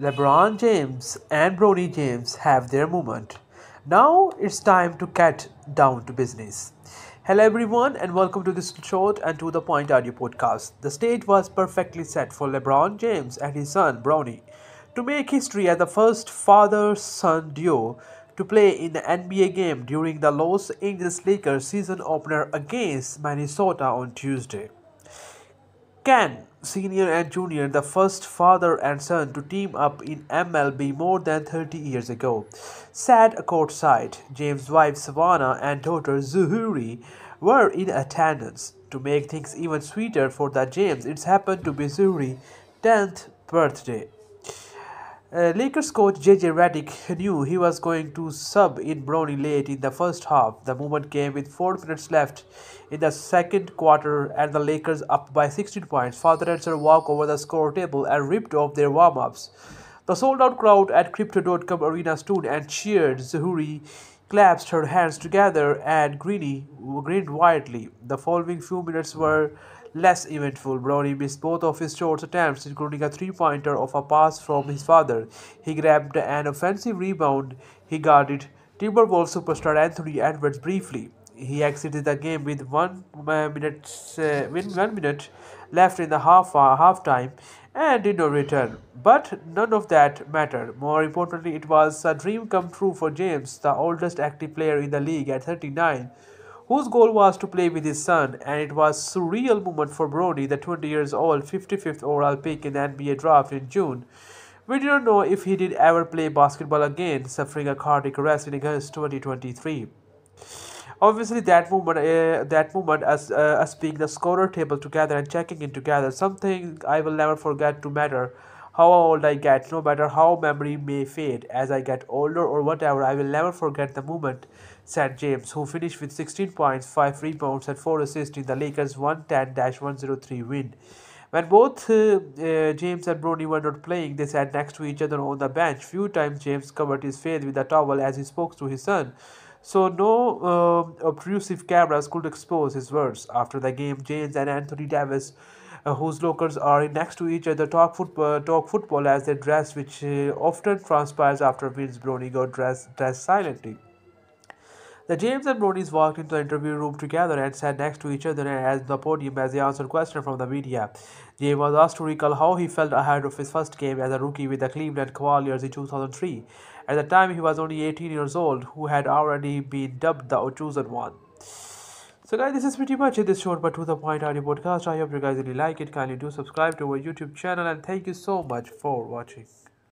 LeBron James and Bronny James have their moment. Now it's time to get down to business. Hello everyone and welcome to this short and to the point audio podcast. The stage was perfectly set for LeBron James and his son Bronny to make history as the first father-son duo to play in an NBA game during the Los Angeles Lakers season opener against Minnesota on Tuesday. Ken Senior and Junior, the first father and son to team up in MLB more than 30 years ago, sat courtside. James' wife Savannah and daughter Zhuri were in attendance. To make things even sweeter for the James, it's happened to be Zhuri's 10th birthday. Uh, Lakers coach JJ Redick knew he was going to sub in Bronny late in the first half. The moment came with 4 minutes left in the second quarter and the Lakers up by 16 points. Father and son walked over the score table and ripped off their warm-ups. The sold-out crowd at Crypto.com Arena stood and cheered. Zhuri clasped her hands together and Greeny grinned widely. The following few minutes were less eventful. Bronny missed both of his short attempts, including a three-pointer of a pass from his father. He grabbed an offensive rebound. He guarded Timberwolves superstar Anthony Edwards briefly. He exited the game with one minute, uh, one minute left in the half uh, halftime and did not return. But none of that mattered. More importantly, it was a dream come true for James, the oldest active player in the league at 39 whose goal was to play with his son, and it was surreal moment for Bronny, the 20 years old 55th overall pick in the NBA draft in June. We do not know if he did ever play basketball again, suffering a cardiac arrest in August 2023. Obviously, that moment, uh, that moment, as uh, us being the scorer table together and checking in together, something I will never forget to matter how old I get, no matter how memory may fade as I get older or whatever, I will never forget the moment, said James, who finished with 16 points, 5 rebounds, and 4 assists in the Lakers' 110 103 win. When both uh, uh, James and Bronny were not playing, they sat next to each other on the bench. Few times James covered his face with a towel as he spoke to his son, so no uh, obtrusive cameras could expose his words. After the game, James and Anthony Davis whose lockers are next to each other talk football, talk football as they dress, which uh, often transpires after wins. Bronny got dressed, dressed silently. The James and Bronny's walked into the interview room together and sat next to each other at the podium as they answered questions from the media. James was asked to recall how he felt ahead of his first game as a rookie with the Cleveland Cavaliers in 2003. At the time, he was only 18 years old, who had already been dubbed the chosen one. So guys, this is pretty much it, this short but to the point audio podcast. I hope you guys really like it. Kindly do subscribe to our YouTube channel and thank you so much for watching.